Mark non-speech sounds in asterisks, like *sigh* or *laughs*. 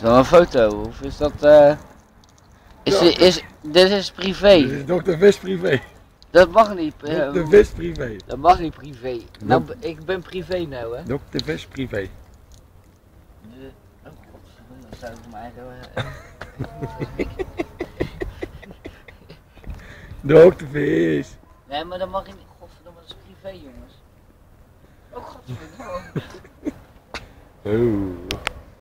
Is dat een foto? Of is dat eh... Is, dit- is, privé? Dit is Dr. Vis privé. Dat mag niet. eh, Dr. Vis privé. dat mag niet privé. Nou, ik ben privé nou hè. Dokter Vis privé. De- Oh god, dat zou ik mij Dr. Vis. Eh, *laughs* nee, maar dat mag niet. Godverdomme, dat is privé jongens. Oh godverdomme. *laughs* Oh.